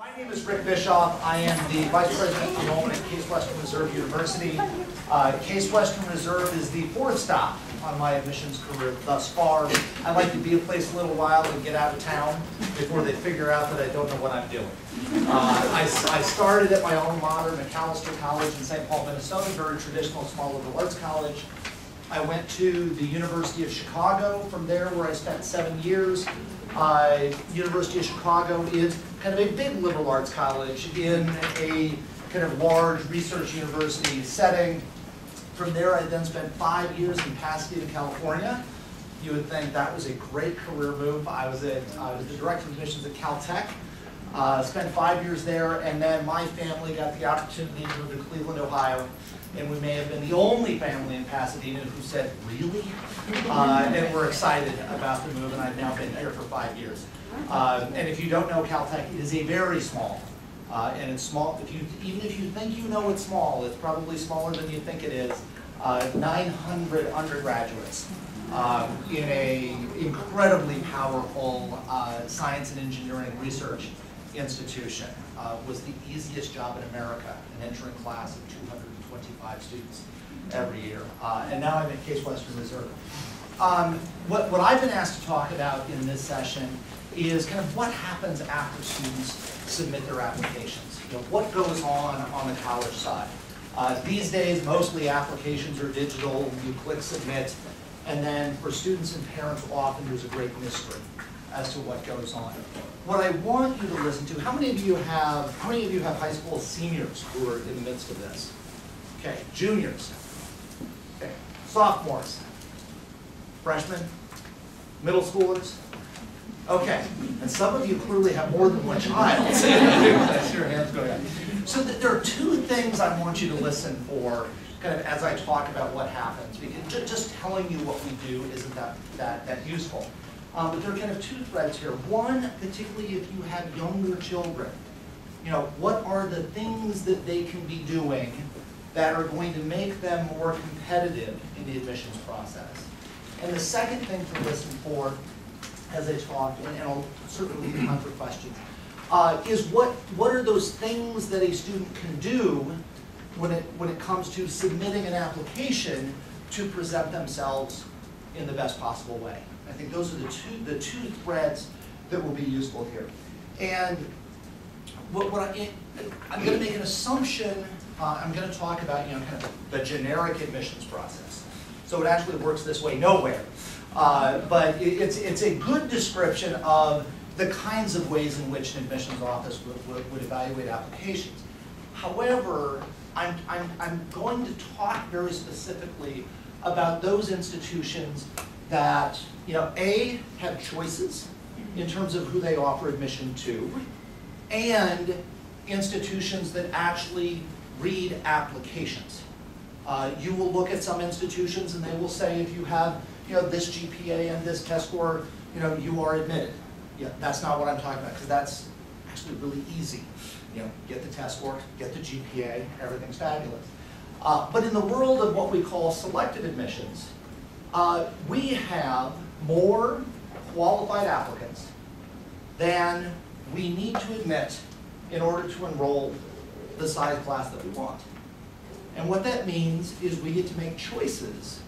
My name is Rick Bischoff. I am the Vice President of Enrollment at Case Western Reserve University. Uh, Case Western Reserve is the fourth stop on my admissions career thus far. I like to be a place a little while and get out of town before they figure out that I don't know what I'm doing. Uh, I, I started at my alma mater, Macalester College in St. Paul, Minnesota, very traditional small liberal arts college. I went to the University of Chicago from there, where I spent seven years. Uh, University of Chicago is kind of a big liberal arts college in a kind of large research university setting. From there, I then spent five years in Pasadena, California. You would think that was a great career move. I was at, I was the director of admissions at Caltech. Uh, spent five years there, and then my family got the opportunity to move to Cleveland, Ohio. And we may have been the only family in Pasadena who said, really? Uh, and we're excited about the move, and I've now been here for five years. Uh, and if you don't know Caltech, it is a very small, uh, and it's small, if you, even if you think you know it's small, it's probably smaller than you think it is. Uh, 900 undergraduates um, in a incredibly powerful uh, science and engineering research institution. Uh, was the easiest job in America, an entering class of 225 students every year. Uh, and now I'm at Case Western Reserve. Um, what, what I've been asked to talk about in this session is kind of what happens after students submit their applications. You know, what goes on on the college side. Uh, these days, mostly applications are digital, you click submit, and then for students and parents, often there's a great mystery as to what goes on. What I want you to listen to, how many of you have, how many of you have high school seniors who are in the midst of this? Okay, juniors, okay, sophomores, freshmen, middle schoolers, Okay, and some of you clearly have more than one child. That's your hands going up. So th there are two things I want you to listen for, kind of as I talk about what happens. Because just telling you what we do isn't that, that, that useful. Um, but there are kind of two threads here. One, particularly if you have younger children, you know, what are the things that they can be doing that are going to make them more competitive in the admissions process? And the second thing to listen for as I talk, and, and I'll certainly leave time for questions, uh, is what, what are those things that a student can do when it, when it comes to submitting an application to present themselves in the best possible way. I think those are the two, the two threads that will be useful here. And what, what I, I'm going to make an assumption, uh, I'm going to talk about, you know, kind of the generic admissions process. So it actually works this way nowhere. Uh, but it, it's, it's a good description of the kinds of ways in which an admissions office would, would, would evaluate applications. However, I'm, I'm, I'm going to talk very specifically about those institutions that, you know, A, have choices in terms of who they offer admission to, and institutions that actually read applications. Uh, you will look at some institutions and they will say if you have you know, this GPA and this test score, you know, you are admitted. Yeah, that's not what I'm talking about because that's actually really easy. You know, get the test score, get the GPA, everything's fabulous. Uh, but in the world of what we call selective admissions, uh, we have more qualified applicants than we need to admit in order to enroll the size class that we want. And what that means is we get to make choices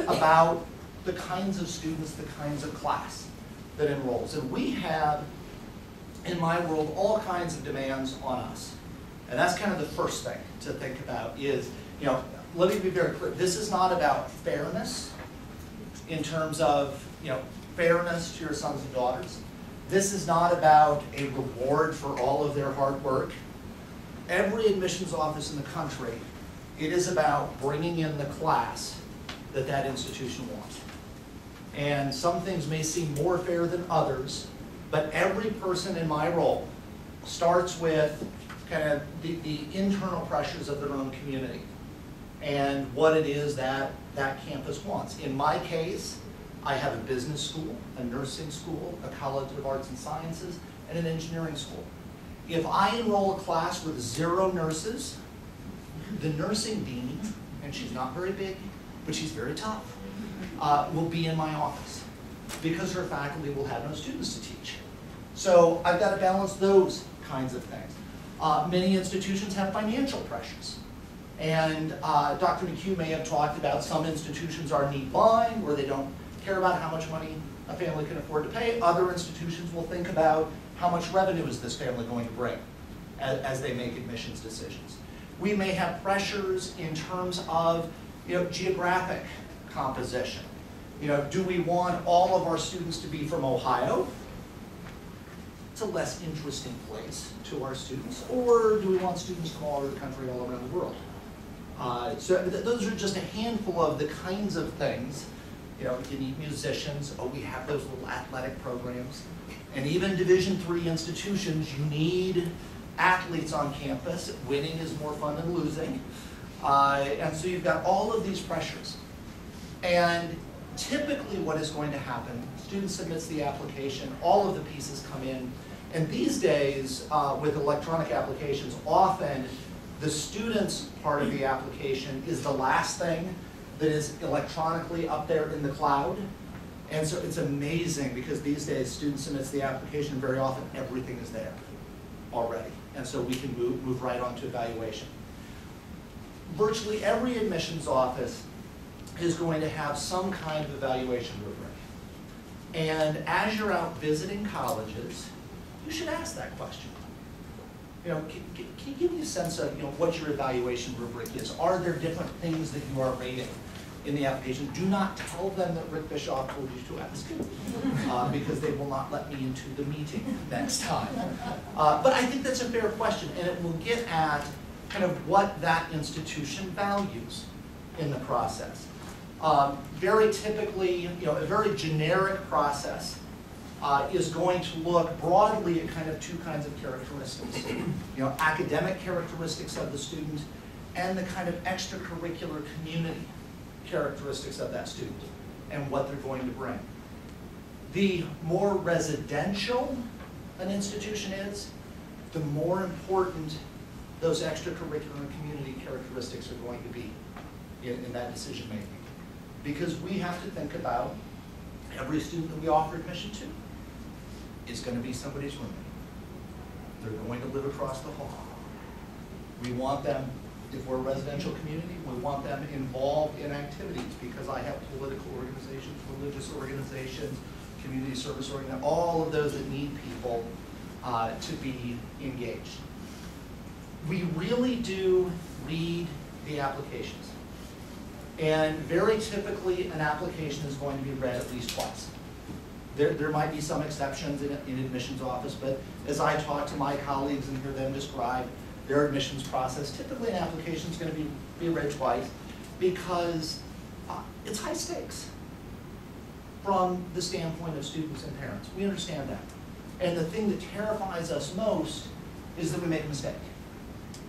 about the kinds of students, the kinds of class that enrolls. And we have, in my world, all kinds of demands on us. And that's kind of the first thing to think about is, you know, let me be very clear, this is not about fairness in terms of, you know, fairness to your sons and daughters. This is not about a reward for all of their hard work. Every admissions office in the country, it is about bringing in the class that that institution wants. And some things may seem more fair than others, but every person in my role starts with kind of the, the internal pressures of their own community and what it is that that campus wants. In my case, I have a business school, a nursing school, a college of arts and sciences, and an engineering school. If I enroll a class with zero nurses, the nursing dean, and she's not very big, but she's very tough, uh, will be in my office because her faculty will have no students to teach. So I've got to balance those kinds of things. Uh, many institutions have financial pressures. And uh, Dr. McHugh may have talked about some institutions are need blind, where they don't care about how much money a family can afford to pay. Other institutions will think about how much revenue is this family going to bring as, as they make admissions decisions. We may have pressures in terms of you know, geographic composition. You know, do we want all of our students to be from Ohio? It's a less interesting place to our students. Or do we want students from all over the country, all around the world? Uh, so th those are just a handful of the kinds of things. You know, you need musicians. Oh, we have those little athletic programs. And even Division three institutions, you need athletes on campus. Winning is more fun than losing. Uh, and so you've got all of these pressures. And typically what is going to happen, student submits the application, all of the pieces come in, and these days, uh, with electronic applications, often the student's part of the application is the last thing that is electronically up there in the cloud. And so it's amazing because these days, student submits the application, very often everything is there already. And so we can move, move right on to evaluation. Virtually every admissions office is going to have some kind of evaluation rubric. And as you're out visiting colleges, you should ask that question. You know, can, can you give me a sense of, you know, what your evaluation rubric is? Are there different things that you are rating in the application? Do not tell them that Rick Bischoff told you to ask, uh, because they will not let me into the meeting next time. Uh, but I think that's a fair question, and it will get at kind of what that institution values in the process. Um, very typically, you know, a very generic process uh, is going to look broadly at kind of two kinds of characteristics. You know, academic characteristics of the student and the kind of extracurricular community characteristics of that student and what they're going to bring. The more residential an institution is, the more important those extracurricular and community characteristics are going to be in, in that decision making. Because we have to think about every student that we offer admission to is going to be somebody's roommate. They're going to live across the hall. We want them, if we're a residential community, we want them involved in activities because I have political organizations, religious organizations, community service organizations, all of those that need people uh, to be engaged. We really do read the applications. And very typically, an application is going to be read at least twice. There, there might be some exceptions in, in admissions office, but as I talk to my colleagues and hear them describe their admissions process, typically an application is going to be, be read twice because uh, it's high stakes from the standpoint of students and parents. We understand that. And the thing that terrifies us most is that we make a mistake.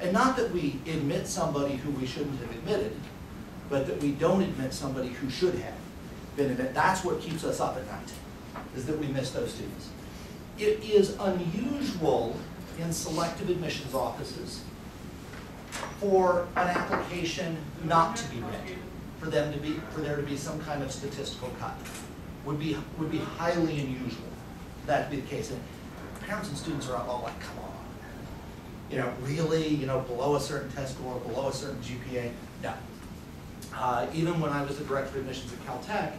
And not that we admit somebody who we shouldn't have admitted, but that we don't admit somebody who should have been admitted. That's what keeps us up at night is that we miss those students. It is unusual in selective admissions offices for an application not to be read, for them to be, for there to be some kind of statistical cut. Would be, would be highly unusual that to be the case. And parents and students are all like, come on. You know, really, you know, below a certain test score, below a certain GPA? No. Uh, even when I was the director of admissions at Caltech,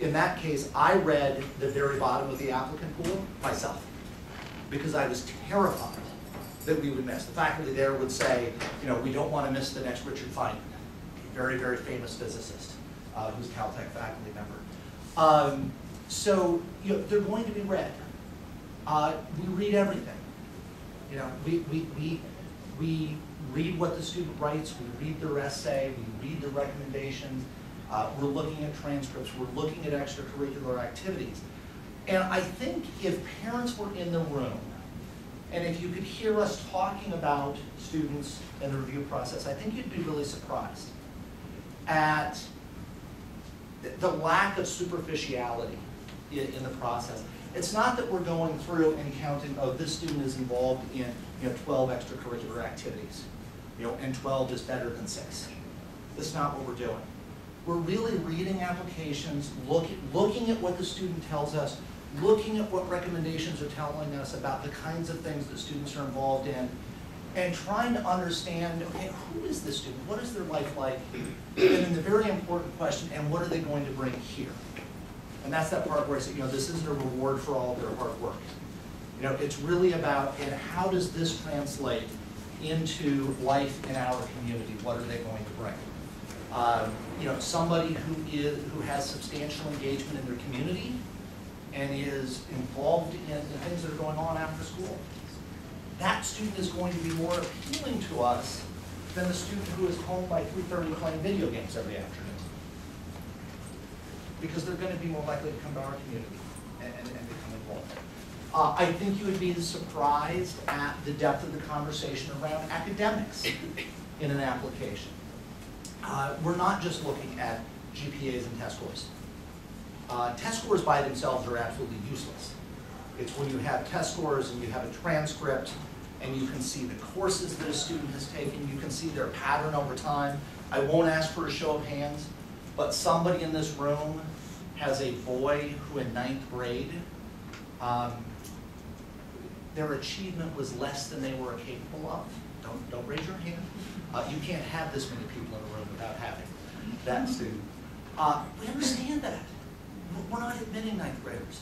in that case, I read the very bottom of the applicant pool myself because I was terrified that we would miss. The faculty there would say, you know, we don't want to miss the next Richard Feynman, a very, very famous physicist uh, who's a Caltech faculty member. Um, so, you know, they're going to be read. Uh, we read everything. You know, we, we, we, we read what the student writes, we read their essay, we read the recommendations, uh, we're looking at transcripts, we're looking at extracurricular activities. And I think if parents were in the room, and if you could hear us talking about students and the review process, I think you'd be really surprised at the lack of superficiality in, the process. It's not that we're going through and counting, oh, this student is involved in you know, 12 extracurricular activities, you know, and 12 is better than six. That's not what we're doing we're really reading applications, look, looking at what the student tells us, looking at what recommendations are telling us about the kinds of things that students are involved in, and trying to understand, okay, who is this student? What is their life like? And then the very important question, and what are they going to bring here? And that's that part where I say, you know, this isn't a reward for all their hard work. You know, it's really about, and how does this translate into life in our community? What are they going to bring? Um, you know, somebody who is, who has substantial engagement in their community and is involved in the things that are going on after school. That student is going to be more appealing to us than the student who is home by three thirty playing video games every afternoon. Because they're gonna be more likely to come to our community and, and and become involved. Uh, I think you would be surprised at the depth of the conversation around academics in an application. Uh, we're not just looking at GPAs and test scores. Uh, test scores by themselves are absolutely useless. It's when you have test scores and you have a transcript and you can see the courses that a student has taken, you can see their pattern over time. I won't ask for a show of hands, but somebody in this room has a boy who in ninth grade, um, their achievement was less than they were capable of. Don't, don't raise your hand. Uh, you can't have this many people in a room without having that student. Uh, we understand that. We're not admitting ninth graders.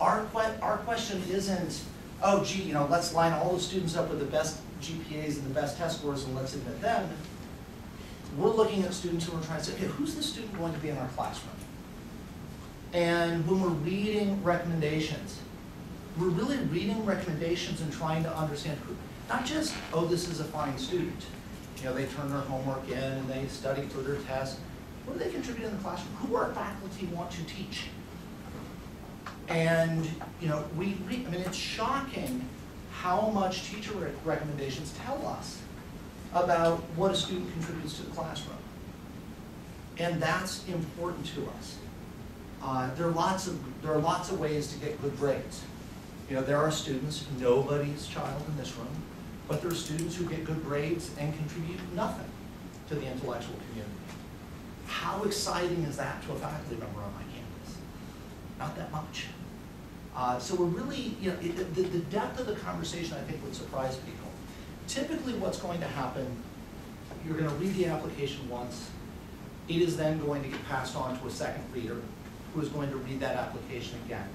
Our que, our question isn't, oh gee, you know, let's line all the students up with the best GPAs and the best test scores and let's admit them. We're looking at students who are trying to say, okay, who's the student going to be in our classroom? And when we're reading recommendations, we're really reading recommendations and trying to understand who, not just, oh, this is a fine student. You know, they turn their homework in and they study for their test. What do they contribute in the classroom? Who our faculty want to teach? And, you know, we, we I mean, it's shocking how much teacher rec- recommendations tell us about what a student contributes to the classroom. And that's important to us. Uh, there are lots of, there are lots of ways to get good grades. You know, there are students, nobody's child in this room, but there are students who get good grades and contribute nothing to the intellectual community. How exciting is that to a faculty member on my campus? Not that much. Uh, so we're really, you know, it, the, the depth of the conversation I think would surprise people. Typically what's going to happen, you're going to read the application once, it is then going to get passed on to a second reader who is going to read that application again.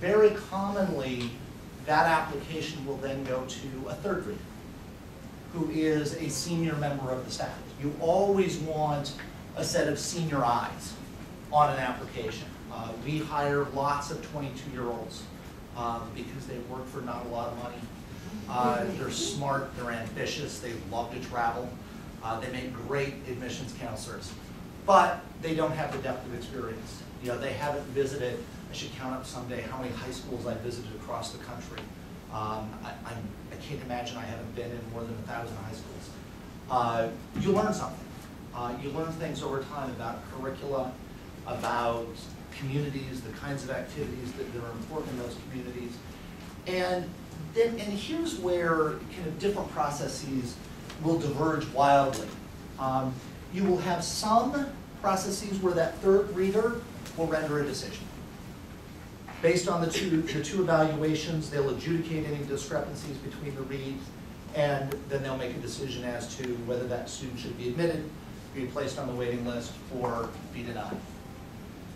Very commonly, that application will then go to a third reader who is a senior member of the staff. You always want a set of senior eyes on an application. Uh, we hire lots of 22-year-olds um, because they work for not a lot of money. Uh, they're smart, they're ambitious, they love to travel. Uh, they make great admissions counselors, but they don't have the depth of experience. You know, they haven't visited, I should count up someday how many high schools I visited across the country. Um, I, I, I can't imagine I haven't been in more than a thousand high schools. Uh, you learn something. Uh, you learn things over time about curricula, about communities, the kinds of activities that, that are important in those communities. And then, and here's where kind of different processes will diverge wildly. Um, you will have some processes where that third reader will render a decision. Based on the two, the two evaluations, they'll adjudicate any discrepancies between the reads, and then they'll make a decision as to whether that student should be admitted, be placed on the waiting list, or be denied.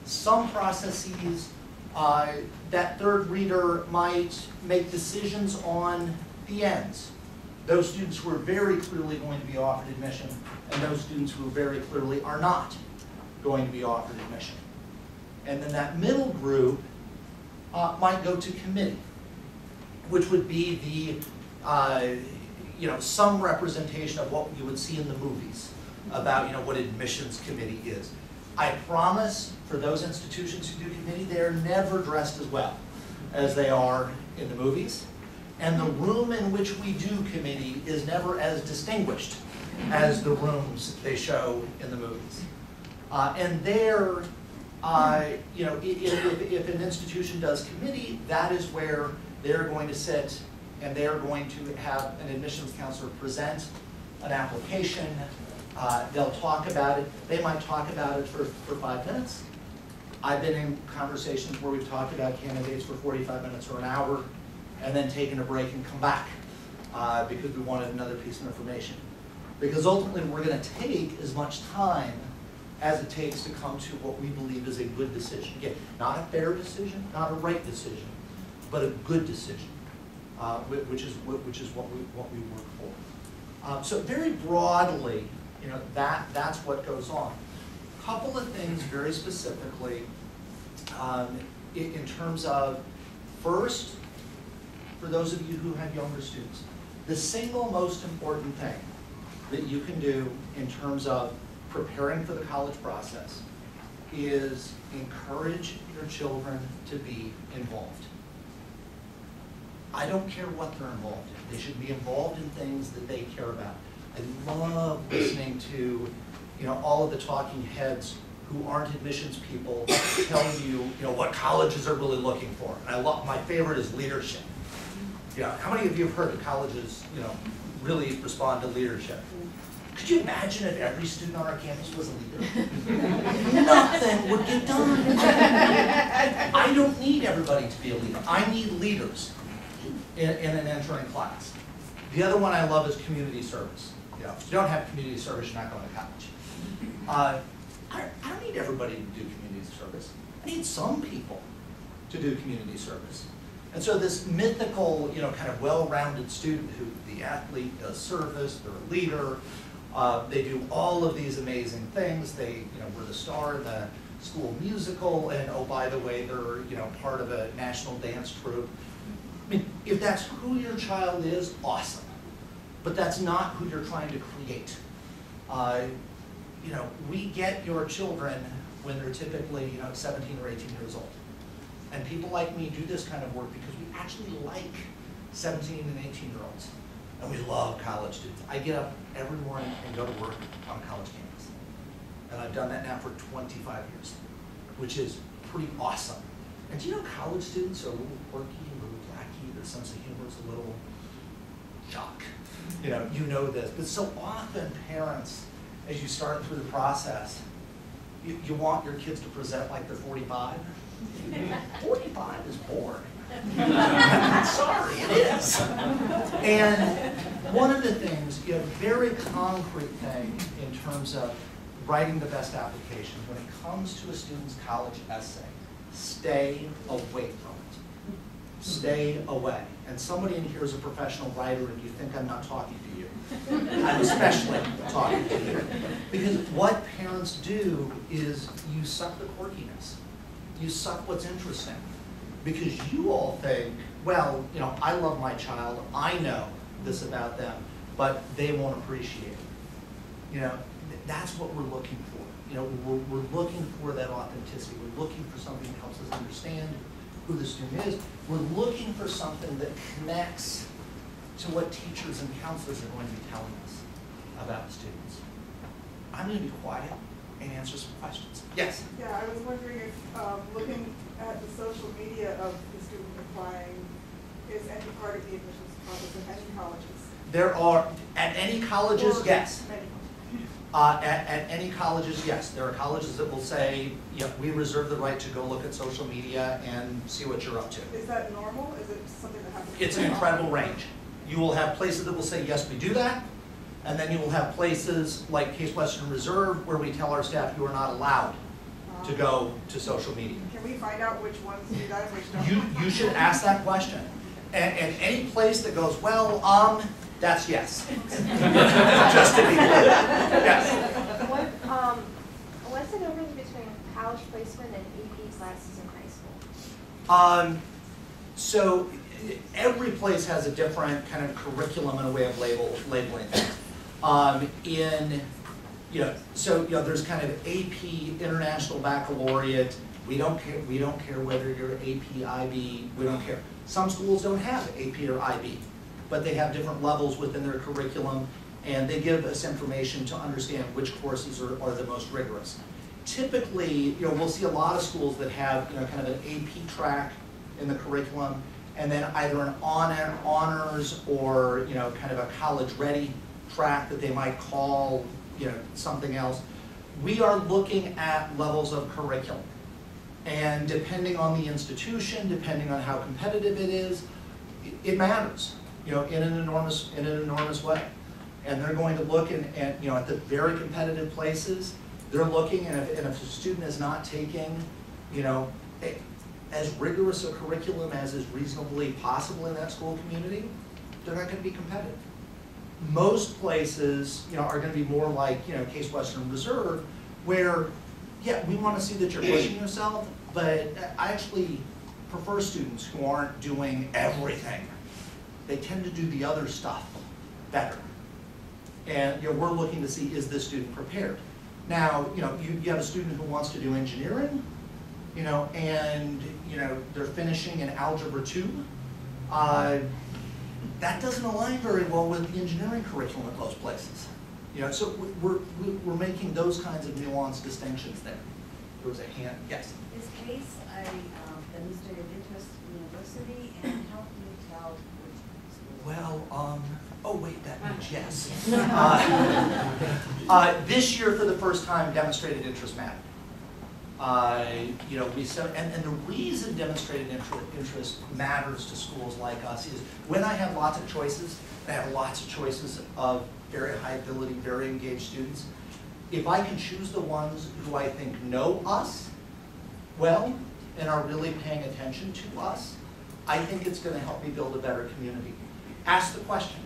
Some processes, uh, that third reader might make decisions on the ends. Those students who are very clearly going to be offered admission, and those students who very clearly are not going to be offered admission. And then that middle group uh, might go to committee, which would be the, uh, you know, some representation of what you would see in the movies about, you know, what admissions committee is. I promise for those institutions who do committee, they're never dressed as well as they are in the movies. And the room in which we do committee is never as distinguished as the rooms they show in the movies. Uh, and there, uh, you know, if, if, if an institution does committee, that is where they're going to sit and they're going to have an admissions counselor present an application. Uh, they'll talk about it. They might talk about it for, for five minutes. I've been in conversations where we've talked about candidates for forty-five minutes or an hour, and then taken a break and come back, uh, because we wanted another piece of information. Because ultimately, we're gonna take as much time as it takes to come to what we believe is a good decision. Again, not a fair decision, not a right decision, but a good decision, uh, which is, which is what we, what we work for. Um, So very broadly, you know, that, that's what goes on. A couple of things very specifically, um, in, in terms of, first, for those of you who have younger students, the single most important thing that you can do in terms of preparing for the college process is encourage your children to be involved. I don't care what they're involved in. They should be involved in things that they care about. I love listening to, you know, all of the talking heads who aren't admissions people tell you, you know, what colleges are really looking for. And I love, my favorite is leadership. You know, how many of you have heard that colleges, you know, really respond to leadership? Could you imagine if every student on our campus was a leader? Nothing would get done. I don't need everybody to be a leader. I need leaders in, in an entering class. The other one I love is community service. You know, if you don't have community service, you're not going to college. Uh, I, I don't need everybody to do community service. I need some people to do community service. And so this mythical, you know, kind of well-rounded student who the athlete does service, they're a leader, uh, they do all of these amazing things. They, you know, were the star in the school musical, and oh, by the way, they're, you know, part of a national dance troupe. I mean, if that's who your child is, awesome. But that's not who you're trying to create. Uh, you know, we get your children when they're typically, you know, 17 or 18 years old. And people like me do this kind of work because we actually like 17 and 18 year olds. And we love college students. I get up every morning and go to work on a college campus. And I've done that now for 25 years, which is pretty awesome. And do you know college students are a little quirky, a little wacky, their sense of humor is a little shock. You know, you know this. But so often parents, as you start through the process, you, you want your kids to present like they're 45. 45 is boring. Sorry, it is. And one of the things, you know, very concrete thing in terms of writing the best application, when it comes to a student's college essay, stay away from it. Stay away. And somebody in here is a professional writer and you think I'm not talking to you. I'm especially talking to you. Because what parents do is you suck the quirkiness. You suck what's interesting. Because you all think, well, you know, I love my child, I know this about them, but they won't appreciate it. You know, th- that's what we're looking for. You know, we're, we're looking for that authenticity. We're looking for something that helps us understand who the student is. We're looking for something that connects to what teachers and counselors are going to be telling us about students. I'm going to be quiet and answer some questions. Yes? Yeah, I was wondering if, um, looking at the social media of the student applying is any part of the admissions process in any colleges? There are, at any colleges, Or yes. Many. Uh, at, at any colleges, yes. There are colleges that will say, yeah, we reserve the right to go look at social media and see what you're up to. Is that normal? Is it something that happens? It's an incredible range. You will have places that will say, yes, we do that. And then you will have places like Case Western Reserve where we tell our staff, you are not allowed to go to social media. Can we find out which ones do that and which don't? You, you should ask that question. And, and any place that goes, well, um, that's yes. Just to be clear, yes. What, um, what's the difference between college placement and AP classes in high school? Um, so every place has a different kind of curriculum and a way of label, labeling things. Um, in, you know, so, you know, there's kind of AP International Baccalaureate. We don't care, we don't care whether you're AP, IB, we don't care. Some schools don't have AP or IB, but they have different levels within their curriculum, and they give us information to understand which courses are, are the most rigorous. Typically, you know, we'll see a lot of schools that have, you know, kind of an AP track in the curriculum, and then either an honor, honors or, you know, kind of a college-ready track that they might call, you know, something else. We are looking at levels of curriculum. And depending on the institution, depending on how competitive it is, it- it matters, you know, in an enormous, in an enormous way. And they're going to look and, and, you know, at the very competitive places, they're looking, and if, and if a student is not taking, you know, a- as rigorous a curriculum as is reasonably possible in that school community, they're not gonna be competitive. Most places, you know, are gonna be more like, you know, Case Western Reserve, where, yeah, we wanna see that you're pushing yourself, but I actually prefer students who aren't doing everything. They tend to do the other stuff better. And, you know, we're looking to see, is this student prepared? Now, you know, you, you have a student who wants to do engineering, you know, and, you know, they're finishing in Algebra two. Uh, that doesn't align very well with the engineering curriculum at most places. You know, so we- we're, we- we're making those kinds of nuanced distinctions there. There was a hand, yes? Is Case a um, demonstrated interest university, and how can you tell which school? Well, um, oh wait, that means yes. Uh, uh, This year, for the first time, demonstrated interest mattered. Uh, You know, we, so, and, and the reason demonstrated inter- interest matters to schools like us is when I have lots of choices, I have lots of choices of very high ability, very engaged students. If I can choose the ones who I think know us well and are really paying attention to us, I think it's gonna help me build a better community. Ask the question.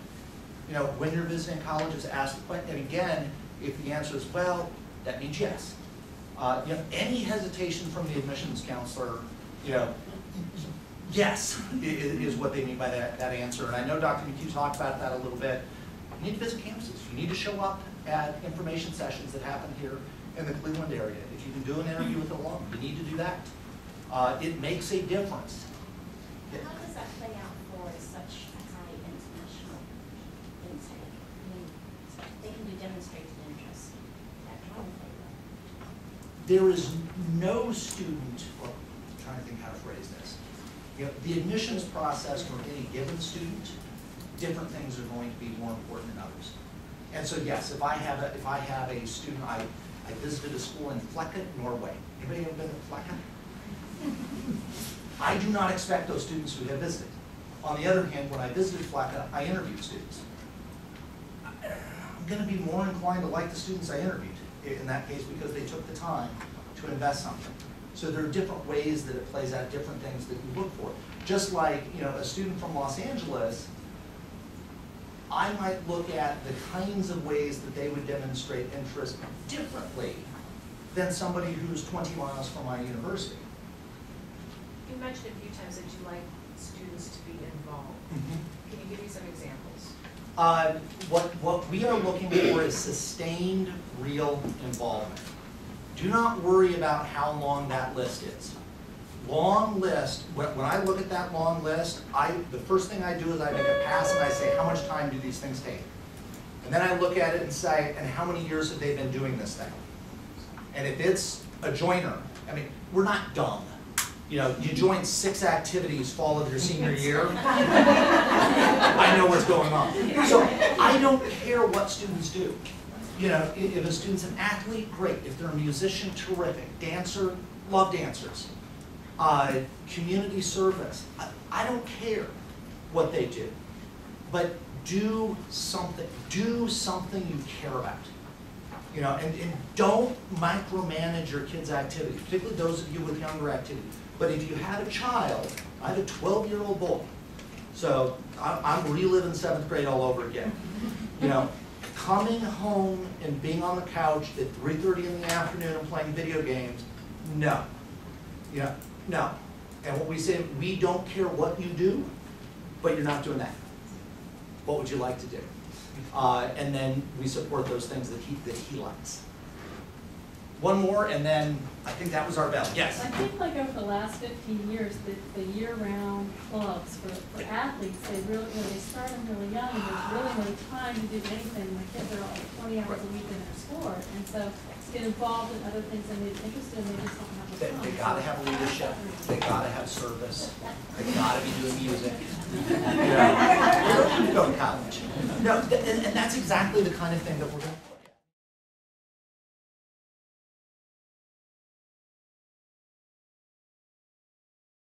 You know, when you're visiting colleges, ask the question. And again, if the answer is well, that means yes. Uh, you know, any hesitation from the admissions counselor, you know, yes, is what they mean by that, that answer. And I know Dr. McHugh talked about that a little bit. You need to visit campuses. You need to show up at information sessions that happen here in the Cleveland area. If you can do an interview with an alum, you need to do that. Uh, it makes a difference. How does that play out for such a high international intake? I mean, they can do demonstrated interest, that kind of thing. there is no student, well, I'm trying to think how to phrase this. You know, the admissions process for any given student, different things are going to be more important than others. And so, yes, if I have a, if I have a student, I, I visited a school in Flekkett, Norway. Anybody ever been to Flekkett? I do not expect those students to have visited. On the other hand, when I visited Flekkett, I interviewed students. I'm gonna be more inclined to like the students I interviewed in that case because they took the time to invest something. So there are different ways that it plays out, different things that you look for. Just like, you know, a student from Los Angeles, I might look at the kinds of ways that they would demonstrate interest differently than somebody who's twenty miles from my university. You mentioned a few times that you like students to be involved. Can you give me some examples? Uh, What, what we are looking for is sustained, real involvement. Do not worry about how long that list is. Long list, when, when I look at that long list, I, the first thing I do is I make a pass and I say, how much time do these things take? And then I look at it and say, and how many years have they been doing this thing? And if it's a joiner, I mean, we're not dumb. You know, you join six activities fall of your senior year. I know what's going on. So I don't care what students do. You know, if a student's an athlete, great. If they're a musician, terrific. Dancer, love dancers. Uh, community service, I, I don't care what they do. But do something, do something you care about. You know, and, and don't micromanage your kids' activity, particularly those of you with younger activity. But if you had a child, I have a twelve-year-old boy, so I'm, reliving seventh grade all over again. You know, coming home and being on the couch at three thirty in the afternoon and playing video games, no. You know, no. And what we say, we don't care what you do, but you're not doing that. What would you like to do? Uh, and then we support those things that he, that he likes. One more, and then I think that was our bell. Yes? I think like over the last fifteen years, the, the year-round clubs for, for athletes, they really, you know, they start them really young, and there's really no time to do anything. My kids are all like twenty hours a week in their sport, and so get involved in other things and they're interested in, they just don't have the They, time. they gotta have leadership, they gotta have service, they gotta be doing music. You know, you don't to go to college. No, th- and, and that's exactly the kind of thing that we're gonna.